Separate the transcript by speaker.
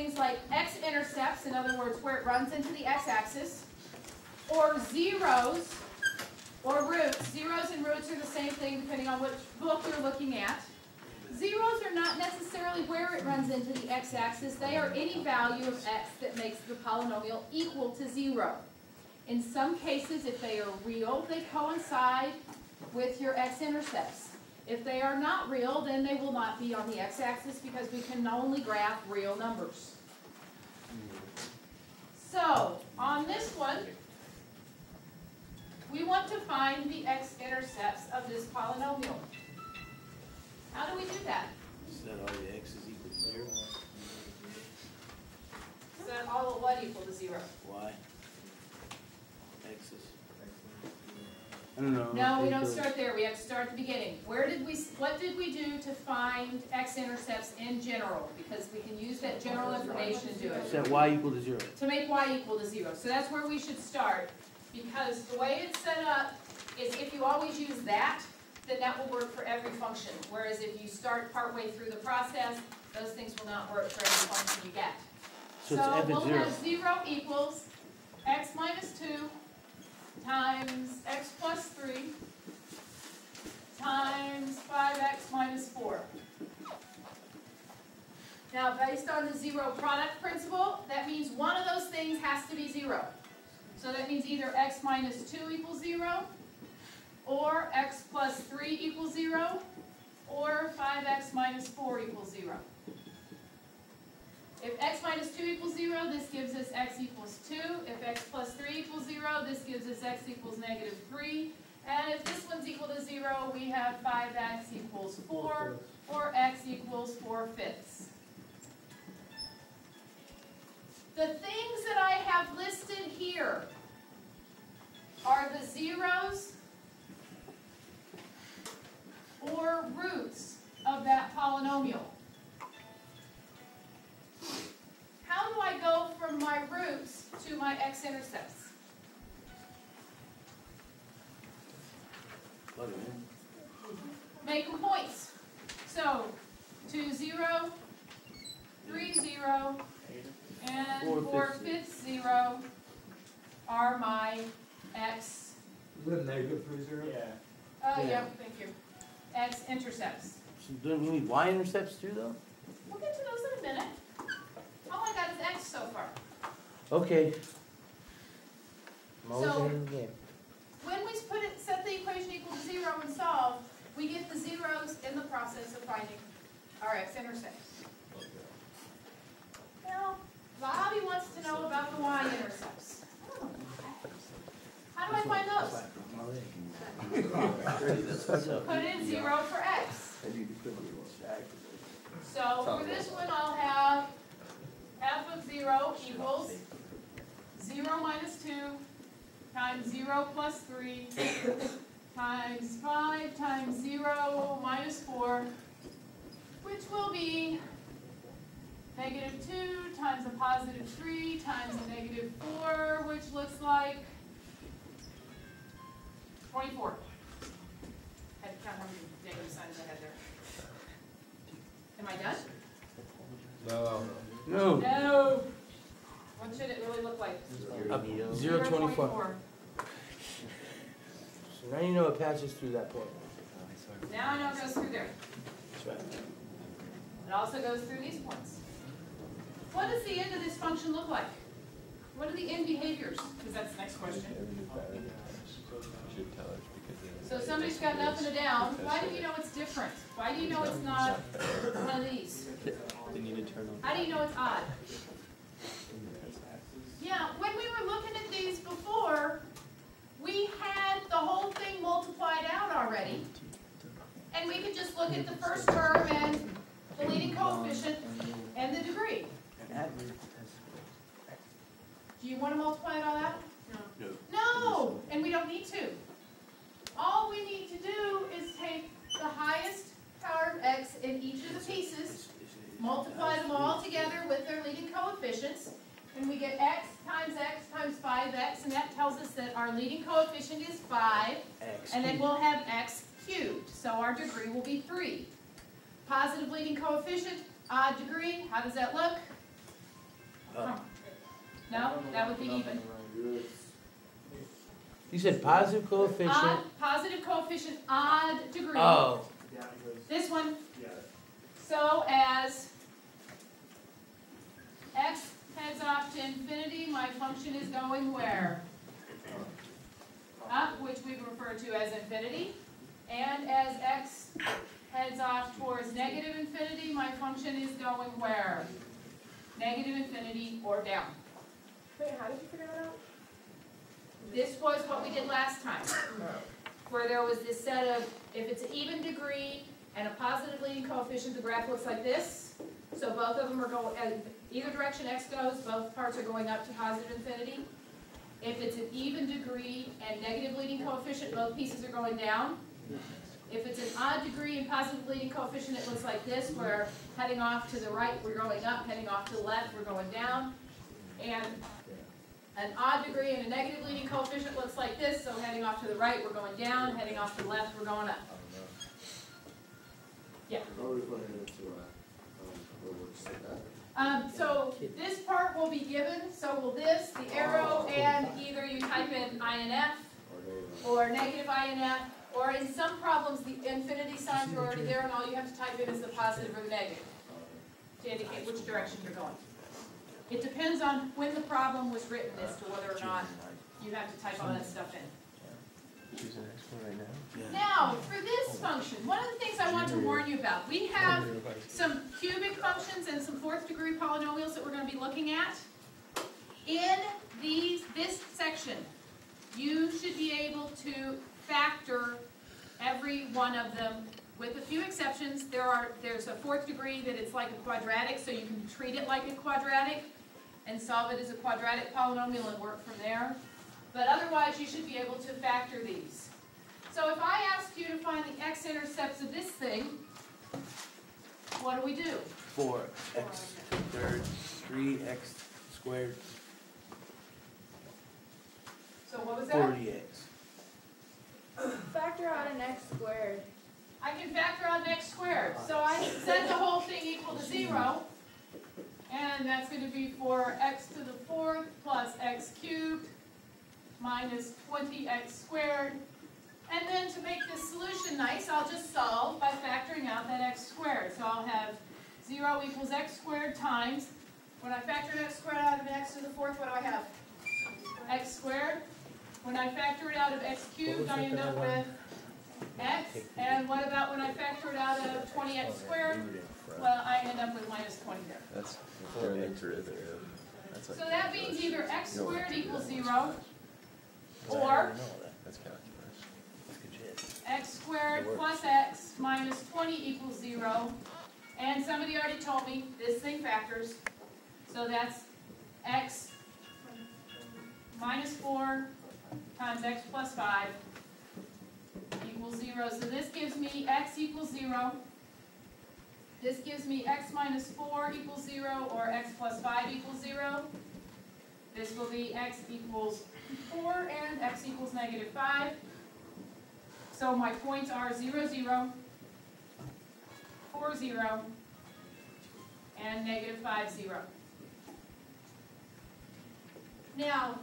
Speaker 1: things like x-intercepts, in other words, where it runs into the x-axis, or zeros, or roots. Zeros and roots are the same thing depending on which book you're looking at. Zeros are not necessarily where it runs into the x-axis. They are any value of x that makes the polynomial equal to zero. In some cases, if they are real, they coincide with your x-intercepts. If they are not real, then they will not be on the x-axis because we can only graph real numbers. So, on this one, we want to find the x-intercepts of this polynomial. How do we do that?
Speaker 2: Set all the x's equal to zero.
Speaker 1: Set all of what equal to zero?
Speaker 2: Y. X's.
Speaker 3: I don't know.
Speaker 1: No, we don't start there. We have to start at the beginning. Where did we, what did we do to find x-intercepts in general? Because we can use that general information to do it.
Speaker 3: Set y equal to zero.
Speaker 1: To make y equal to zero. So that's where we should start. Because the way it's set up is if you always use that, then that will work for every function. Whereas if you start partway through the process, those things will not work for every function you get.
Speaker 3: So it's
Speaker 1: we'll
Speaker 3: zero.
Speaker 1: have zero equals x minus two times x plus three times five x minus four. Now, based on the zero product principle, that means one of those things has to be zero. So that means either x minus two equals zero, or x plus three equals zero, or five x minus four equals zero. If x minus 2 equals 0, this gives us x equals 2. If x plus 3 equals 0, this gives us x equals negative 3. And if this one's equal to 0, we have 5x equals 4, or x equals 4 fifths. The things that I have listed here are the zeros or roots of that polynomial. My x-intercepts?
Speaker 2: Plug.
Speaker 1: Make them points. So, 2, 0, 3, 0, and
Speaker 3: Four
Speaker 1: 4
Speaker 3: fifths.
Speaker 1: fifths 0 are my x,
Speaker 4: Is that negative three zero?
Speaker 5: Yeah.
Speaker 1: uh,
Speaker 3: Yeah.
Speaker 1: yeah, thank you, x-intercepts.
Speaker 3: So don't you need y intercepts too though?
Speaker 1: We'll get to those in a minute. All I got is x so far.
Speaker 3: Okay.
Speaker 1: So-. When we put it, set the equation equal to zero and solve, we get the zeros in the process of finding our x-intercepts. Now, Bobby wants to know about the y-intercepts. How do I find those?
Speaker 2: That's what's up.
Speaker 1: Put in zero for x. So for this one, I'll have f of zero equals zero minus two times zero plus three times five times zero minus four, which will be negative two times a positive three times a negative four, which looks like twenty-four. Had to count how many negative signs I had there. Am I done?
Speaker 4: No.
Speaker 3: No.
Speaker 1: No. What should it really look like?
Speaker 3: Up zero twenty four.
Speaker 1: 0.24.
Speaker 3: So now you know it passes through that point.
Speaker 1: Now I know it goes through there.
Speaker 3: That's right.
Speaker 1: It also goes through these points. What does the end of this function look like? What are the end behaviors? Because that's the next question. So somebody's got an up and a down. Why do you know it's different? Why do you know it's not one of these?
Speaker 2: They need to turn on.
Speaker 1: How do you know it's odd? Yeah, when we were looking at these before, we had the whole thing multiplied out already. And we could just look at the first term and the leading coefficient and the degree. Do you want to multiply it all out?
Speaker 2: No.
Speaker 1: No, and we don't need to. All we need to do is take the highest power of x in each of the pieces, multiply them all together with their leading coefficients, and we get x times x times 5x, and that tells us that our leading coefficient is 5,
Speaker 3: X.
Speaker 1: and then we'll have x cubed, so our degree will be 3. Positive leading coefficient, odd degree, how does that look?
Speaker 2: Up.
Speaker 1: No, that would be even.
Speaker 3: You said positive coefficient.
Speaker 1: Odd, positive coefficient, odd degree.
Speaker 3: Oh,
Speaker 1: This one. So as x heads off to infinity, my function is going where? Up, which we refer to as infinity. And as x heads off towards negative infinity, my function is going where? Negative infinity or down.
Speaker 5: Wait, how did you figure that out?
Speaker 1: This was what we did last time, where there was this set of, if it's an even degree and a positive leading coefficient, the graph looks like this. So both of them are going, uh, either direction x goes, both parts are going up to positive infinity. If it's an even degree and negative leading coefficient, both pieces are going down. If it's an odd degree and positive leading coefficient, it looks like this, where heading off to the right, we're going up, heading off to the left, we're going down. And an odd degree and a negative leading coefficient looks like this, so heading off to the right, we're going down, heading off to the left, we're going up. Um, so this part will be given, so will this, the arrow, and either you type in INF or negative INF, or in some problems, the infinity signs are already there, and all you have to type in is the positive or the negative to indicate which direction you're going. It depends on when the problem was written as to whether or not you have to type all that stuff in.
Speaker 2: Choose the next one right now.
Speaker 1: Now, for this function, one of the things I want to warn you about, we have some cubic functions and some fourth degree polynomials that we're gonna be looking at. In these, this section, you should be able to factor every one of them with a few exceptions. There are, there's a fourth degree that it's like a quadratic, so you can treat it like a quadratic and solve it as a quadratic polynomial and work from there. But otherwise, you should be able to factor these. So if I asked you to find the x-intercepts of this thing, what do we do?
Speaker 3: four x third, three x squared,
Speaker 1: So what was that?
Speaker 3: forty x.
Speaker 5: Factor out an x squared.
Speaker 1: I can factor out an x squared. So I set the whole thing equal to zero. And that's gonna be for x to the fourth plus x cubed minus twenty x squared. And then to make this solution nice, I'll just solve by factoring out that x squared. So I'll have zero equals x squared times, when I factor x squared out of x to the fourth, what do I have? x squared. When I factor it out of x cubed, I end up with x. And what about when I factor it out of twenty x squared? Well, I end up with minus twenty there.
Speaker 6: That's their derivative. That's
Speaker 1: So
Speaker 6: like.
Speaker 1: that means either x squared equals zero, or
Speaker 6: already know that. That's calculus. That's good shit.
Speaker 1: x squared plus x minus twenty equals zero. And somebody already told me this thing factors, so that's x minus four times x plus five equals zero. So this gives me x equals zero. This gives me x minus four equals zero, or x plus five equals zero. This will be x equals four and x equals negative five. So my points are zero, zero, four, zero, and negative five, zero. Now,